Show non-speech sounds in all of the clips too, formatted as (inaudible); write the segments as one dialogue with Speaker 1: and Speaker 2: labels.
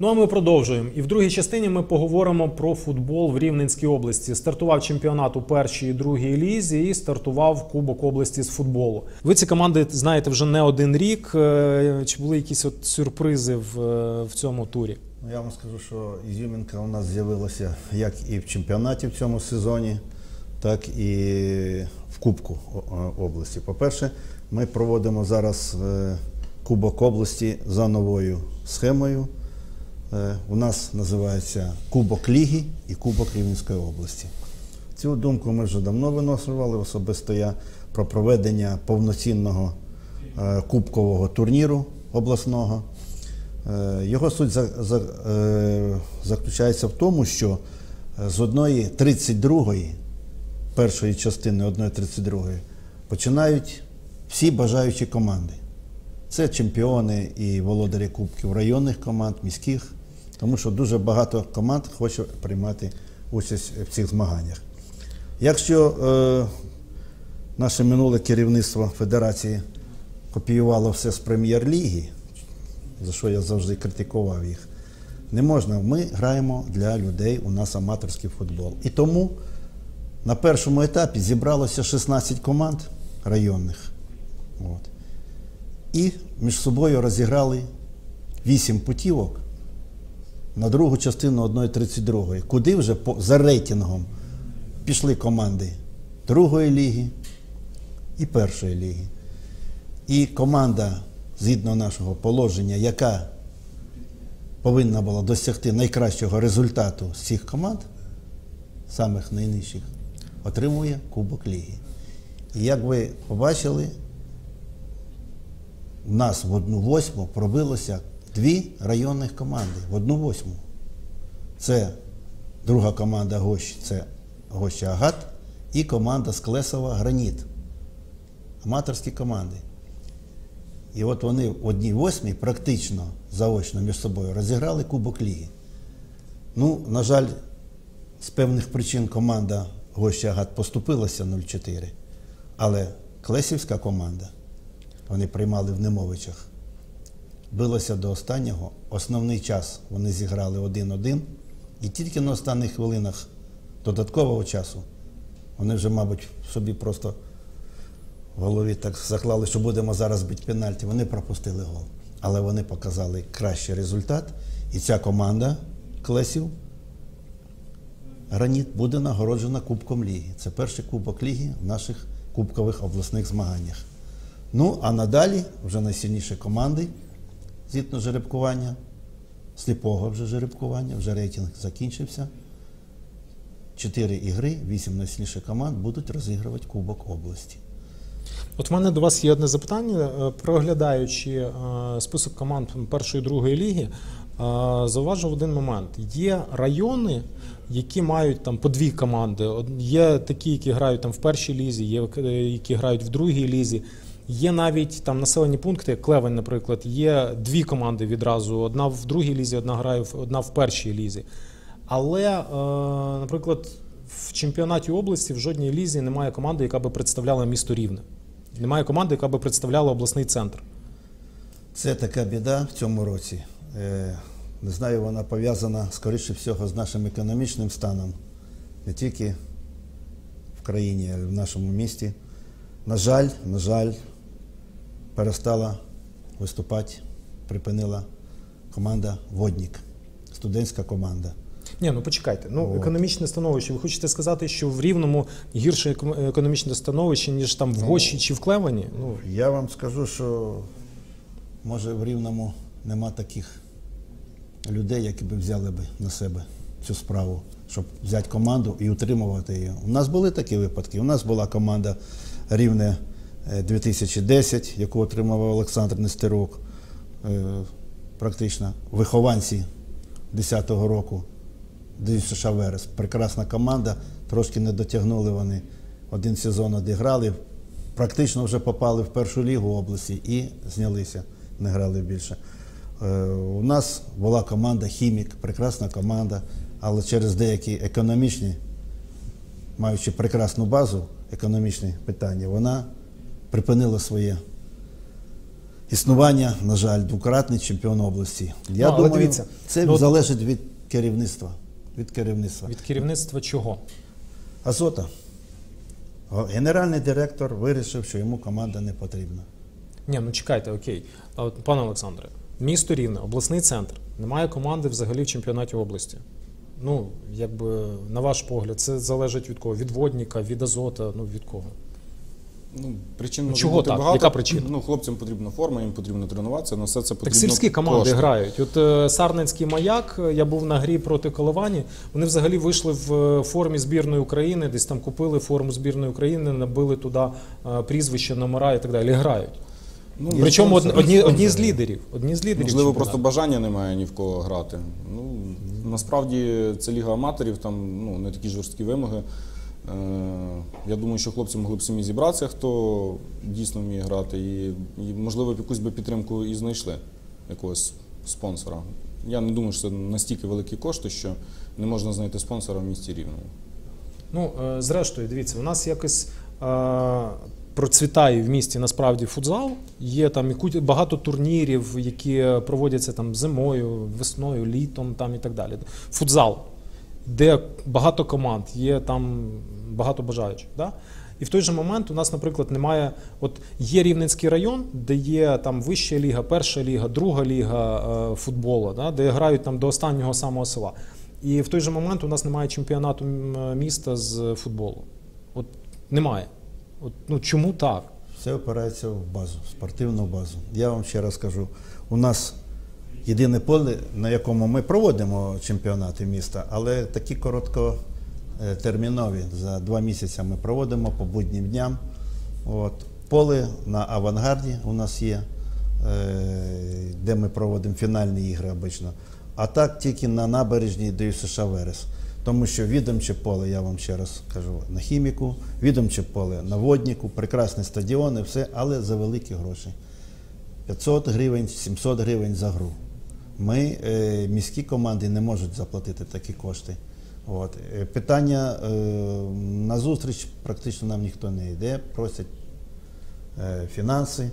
Speaker 1: Ну а ми продовжуємо. І в другій частині ми поговоримо про футбол в Рівненській області. Стартував чемпіонат у першій і другій лізі, і стартував Кубок області з футболу. Ви ці команди знаєте вже не один рік. Е, Чи були якісь от сюрпризи в, е, в цьому турі?
Speaker 2: Ну, Я вам скажу, що ізюмінка у нас з'явилася як і в чемпіонаті в цьому сезоні, так і в Кубку області. По-перше, ми проводимо зараз е, Кубок області за новою схемою. Е, У нас називається Кубок Ліги і Кубок Рівненської області. Цю думку ми вже давно виносували, особисто я про проведення повноцінного е, кубкового турніру обласного. Е, Його суть за, за, заключається в тому, що з одної 32-ї, першої частини одної 32-ї, починають всі бажаючі команди. Це чемпіони і володарі кубків районних команд, міських, тому що дуже багато команд хоче приймати участь в цих змаганнях. Якщо е, наше минуле керівництво Федерації копіювало все з прем'єр-ліги, за що я завжди критикував їх, не можна. Ми граємо для людей, у нас аматорський футбол. І тому на першому етапі зібралося 16 команд районних. От. І між собою розіграли 8 путівок на другу частину 1.32, куди вже по, за рейтингом пішли команди другої ліги і першої ліги. І команда, згідно нашого положення, яка повинна була досягти найкращого результату з цих команд, самих найнижчих, отримує Кубок Ліги. І як ви побачили, у нас в одну восьму пробилося дві районних команди в одну восьму. Це друга команда Гощ, це Гоща Агат і команда з Клесова Граніт. Аматорські команди. І от вони в одній восьмій практично заочно між собою розіграли Кубок Ліги. Ну, на жаль, з певних причин команда Гоща Агат поступилася 0-4. Але Клесівська команда, вони приймали в Немовичах, билася до останнього. Основний час вони зіграли 1-1. І тільки на останніх хвилинах додаткового часу вони вже, мабуть, собі просто в голові так заклали, що будемо зараз бити пенальті. Вони пропустили гол. Але вони показали кращий результат. І ця команда Клесів Граніт буде нагороджена Кубком Ліги. Це перший Кубок Ліги в наших кубкових обласних змаганнях. Ну, а надалі вже найсильніші команди згідно жеребкування, сліпого вже жеребкування, вже рейтинг закінчився. Чотири ігри, вісім найсильніших команд будуть розігрувати Кубок області.
Speaker 1: От в мене до вас є одне запитання. Е, Проглядаючи е, список команд першої і другої ліги, е, зауважив один момент. Є райони, які мають там по дві команди. Є такі, які грають там в першій лізі, є які грають в другій лізі. Є навіть там населені пункти, Клевень, наприклад, є дві команди відразу: одна в другій лізі, одна грає одна в першій лізі. Але, е, наприклад, в чемпіонаті області в жодній лізі немає команди, яка би представляла місто Рівне. Немає команди, яка би представляла обласний центр.
Speaker 2: Це така біда в цьому році. Е, Не знаю, вона пов'язана скоріше всього з нашим економічним станом, не тільки в країні, а й в нашому місті. На жаль, на жаль, перестала виступати, припинила команда Воднік, студентська команда.
Speaker 1: Ні, ну почекайте. Ну, економічне становище. Ви хочете сказати, що в Рівному гірше економічне становище, ніж там в Гощі чи в Клевені? Ну,
Speaker 2: Я вам скажу, що може в Рівному нема таких людей, які б взяли би на себе цю справу, щоб взяти команду і утримувати її. У нас були такі випадки. У нас була команда Рівне 2010, яку отримав Олександр Нестерук, е, практично вихованці 10-го року. ДЮСШ Верес. Прекрасна команда, трошки не дотягнули вони. Один сезон одіграли, практично вже попали в першу лігу області і знялися, не грали більше. Е, у нас була команда Хімік, прекрасна команда, але через деякі економічні, маючи прекрасну базу, економічні питання, вона припинила своє існування, на жаль, двократний чемпіон області. Я
Speaker 1: Ну,
Speaker 2: думаю,
Speaker 1: дивіться,
Speaker 2: це
Speaker 1: ну,
Speaker 2: залежить від керівництва. Від керівництва.
Speaker 1: Від керівництва чого?
Speaker 2: Азота. Генеральний директор вирішив, що йому команда не потрібна.
Speaker 1: Ні, ну чекайте, окей. Пане Олександре, місто Рівне, обласний центр. Немає команди взагалі в чемпіонаті області. Ну, якби на ваш погляд, це залежить від кого? Від водника, від азота, ну від кого?
Speaker 3: Ну, причин
Speaker 1: Ну,
Speaker 3: може
Speaker 1: чого
Speaker 3: бути
Speaker 1: так?
Speaker 3: багато.
Speaker 1: Яка причина?
Speaker 3: Ну, хлопцям потрібна форма, їм потрібно тренуватися, на все це потрібно
Speaker 1: Так сільські команди
Speaker 3: кошти.
Speaker 1: грають. От е, Сарненський маяк, е, я був на грі проти Коловані. Вони взагалі вийшли в е, формі збірної України, десь там купили форму збірної України, набили туди е, прізвища, номера і так далі. Грають.
Speaker 3: Ну,
Speaker 1: Причому од- одні, одні з лідерів. Одні з лідерів
Speaker 3: Можливо,
Speaker 1: чемпіонату.
Speaker 3: просто бажання немає ні в кого грати. Ну, насправді це ліга аматорів, там ну, не такі жорсткі вимоги. Е, я думаю, що хлопці могли б самі зібратися, хто дійсно вміє грати, і, і можливо, якусь би підтримку і знайшли якогось спонсора. Я не думаю, що це настільки великі кошти, що не можна знайти спонсора в місті Рівному.
Speaker 1: Ну, е, зрештою, дивіться, у нас якось е, процвітає в місті насправді футзал. Є там багато турнірів, які проводяться там зимою, весною, літом там і так далі. Футзал, де багато команд, є там багато бажаючих. Да? І в той же момент у нас, наприклад, немає. От є Рівненський район, де є там вища ліга, перша ліга, друга ліга е, футболу, да, де грають там до останнього самого села. І в той же момент у нас немає чемпіонату міста з футболу. От немає. От, ну чому так?
Speaker 2: Все опирається в базу, в спортивну базу. Я вам ще раз кажу, у нас єдине поле, на якому ми проводимо чемпіонати міста, але такі короткотермінові. За два місяці ми проводимо по буднім дням. От. Поле на авангарді у нас є, е, де ми проводимо фінальні ігри обично. А так тільки на набережній ДЮСШ Верес. Тому що відомче поле, я вам ще раз кажу, на хіміку, відомче поле на водніку, прекрасні стадіони, все, але за великі гроші. 500 гривень, 700 гривень за гру. Ми, е, міські команди, не можуть заплатити такі кошти. От. Е, Питання е, на зустріч практично нам ніхто не йде, просять фінанси.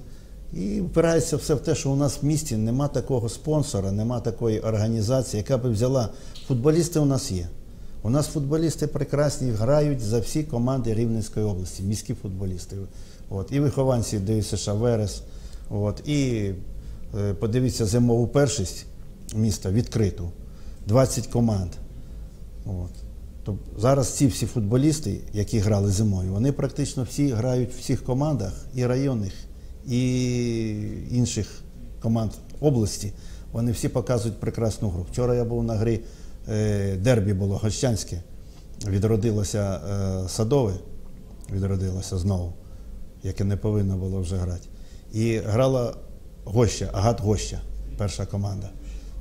Speaker 2: І впирається все в те, що у нас в місті нема такого спонсора, нема такої організації, яка би взяла. Футболісти у нас є. У нас футболісти прекрасні, грають за всі команди Рівненської області, міські футболісти. От. І вихованці ДЮСШ Верес. От. І подивіться зимову першість міста відкриту. 20 команд. От. Тобто зараз ці всі футболісти, які грали зимою, вони практично всі грають в всіх командах і районних, і інших команд області. Вони всі показують прекрасну гру. Вчора я був на грі е, дербі було Гощанське, відродилося е, садове, відродилося знову, яке не повинно було вже грати. І грала Гоща, Агат Гоща, перша команда.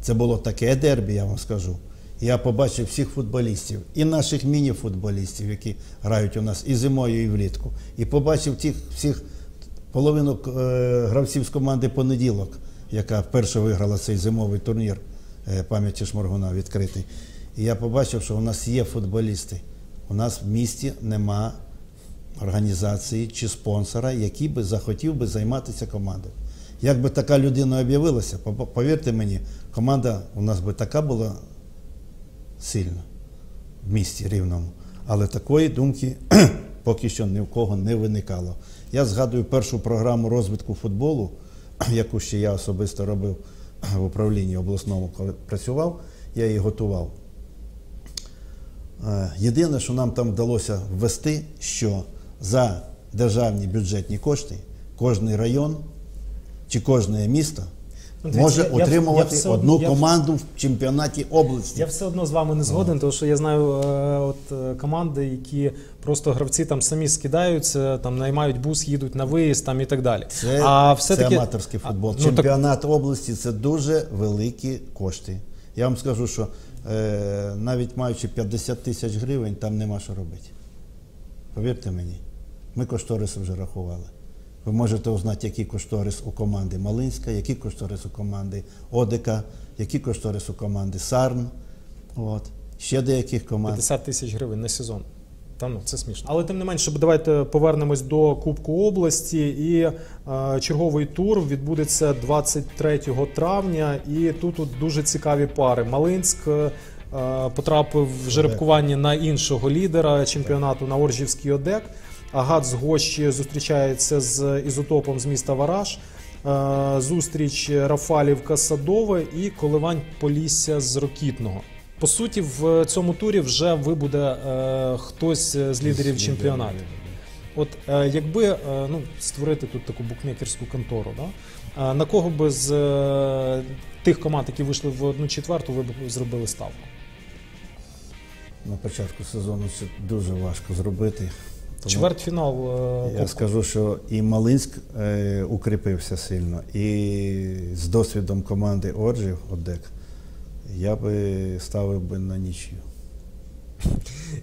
Speaker 2: Це було таке дербі, я вам скажу. Я побачив всіх футболістів, і наших міні-футболістів, які грають у нас і зимою, і влітку. І побачив тих всіх половину е, гравців з команди понеділок, яка вперше виграла цей зимовий турнір е, пам'яті Шморгуна відкритий. І я побачив, що у нас є футболісти. У нас в місті нема організації чи спонсора, який би захотів би займатися командою. Як би така людина об'явилася, повірте мені, команда у нас би така була сильна в місті рівному. Але такої думки (clears throat) поки що ні в кого не виникало. Я згадую першу програму розвитку футболу, (clears throat) яку ще я особисто робив (clears throat) в управлінні обласному, коли працював, я її готував. Е, Єдине, що нам там вдалося ввести, що за державні бюджетні кошти кожний район чи кожне місто
Speaker 1: Ну, дивіться,
Speaker 2: може
Speaker 1: я-
Speaker 2: отримувати
Speaker 1: я все
Speaker 2: одну
Speaker 1: я-
Speaker 2: команду в чемпіонаті області.
Speaker 1: Я все одно з вами не згоден, тому що я знаю е, от е, команди, які просто гравці там самі скидаються, там наймають бус, їдуть на виїзд там і так далі.
Speaker 2: Це,
Speaker 1: а все
Speaker 2: це
Speaker 1: таки
Speaker 2: аматорський футбол.
Speaker 1: А, ну, так,
Speaker 2: Чемпіонат області це дуже великі кошти. Я вам скажу, що е, навіть маючи 50 тисяч гривень, там нема що робити. Повірте мені, ми кошториси вже рахували. Ви можете узнати, який кошторис у команди Малинська, який кошторис у команди Одика, який кошторис у команди Сарн. От. Ще деяких команд.
Speaker 1: 50 тисяч гривень на сезон. Та ну це смішно. Але тим не менше, давайте повернемось до Кубку області. І е, черговий тур відбудеться 23 травня. І тут от дуже цікаві пари. Малинськ е, потрапив в жеребкування на іншого лідера чемпіонату на Оржівський ОДЕК. Агат з Гощі зустрічається з ізотопом з міста Вараж. Е, Зустріч Рафалівка Садове і Коливань Полісся з Рокітного. По суті, в цьому турі вже вибуде е, хтось з лідерів чемпіонату. От е, якби ну, створити тут таку букмекерську контору, да? на кого би з тих команд, які вийшли в одну четверту, ви б зробили ставку?
Speaker 2: На початку сезону це дуже важко зробити. Тому
Speaker 1: Чвертьфінал е,
Speaker 2: Я
Speaker 1: Кубку.
Speaker 2: скажу, що і Малинськ е, укріпився сильно, і з досвідом команди Орджів ОДЕК я би ставив би на нічию. (laughs)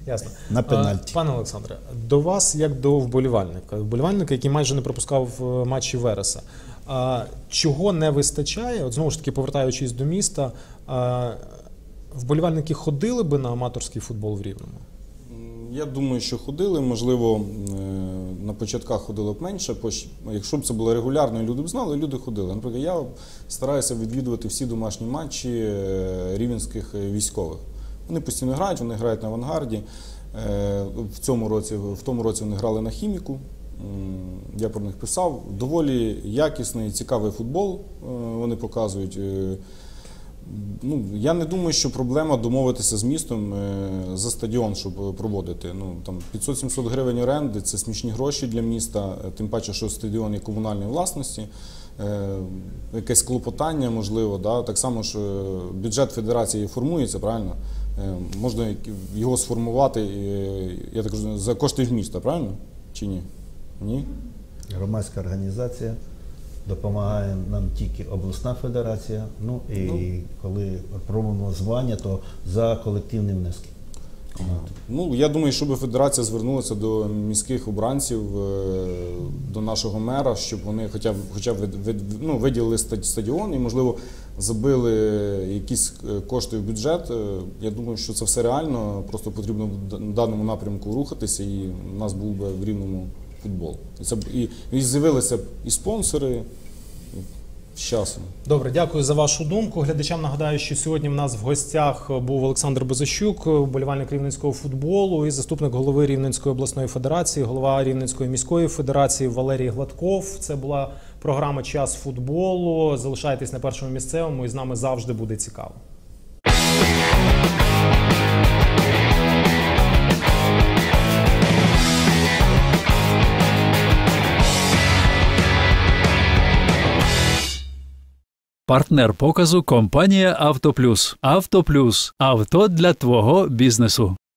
Speaker 1: Ясно.
Speaker 2: На пенальті.
Speaker 1: Е, Пане Олександре, до вас як до вболівальника, вболівальника, який майже не пропускав е, матчі Вереса. Чого не вистачає? От знову ж таки, повертаючись до міста, вболівальники ходили би на аматорський футбол в Рівному?
Speaker 3: Я думаю, що ходили, можливо, е, на початках ходило б менше. Якщо б це було регулярно, люди б знали, люди ходили. Наприклад, я стараюся відвідувати всі домашні матчі е, рівенських е, військових. Вони постійно грають, вони грають на авангарді. В цьому році, в тому році вони грали на хіміку. Я про них писав. Доволі якісний, цікавий футбол вони показують. Ну, я не думаю, що проблема домовитися з містом е, за стадіон, щоб проводити. Ну, там 500-700 гривень оренди це смішні гроші для міста, е, тим паче, що стадіон є комунальної власності. Е, Якесь клопотання, можливо, да? так само, що бюджет федерації формується, правильно? Можна його сформувати, я так розумію, за кошти міста, правильно? Чи ні? Ні?
Speaker 2: Громадська організація допомагає нам тільки обласна федерація. Ну і
Speaker 3: Ну.
Speaker 2: коли пробуємо звання, то за колективні внески.
Speaker 3: Ну, я думаю, щоб федерація звернулася до міських обранців, е, до нашого мера, щоб вони хоча б, хоча б ну, виділили ста- стадіон і, можливо, забили якісь е, кошти в бюджет. Е, Я думаю, що це все реально. Просто потрібно в даному напрямку рухатися, і у нас був би в рівному футбол. І це і, і з'явилися б і спонсори з часом.
Speaker 1: Добре, дякую за вашу думку. Глядачам нагадаю, що сьогодні в нас в гостях був Олександр Безощук, вболівальник рівненського футболу і заступник голови Рівненської обласної федерації, голова Рівненської міської федерації Валерій Гладков. Це була програма Час футболу. Залишайтесь на першому місцевому, і з нами завжди буде цікаво.
Speaker 4: Партнер показу компанія Автоплюс. Автоплюс авто для твого бізнесу.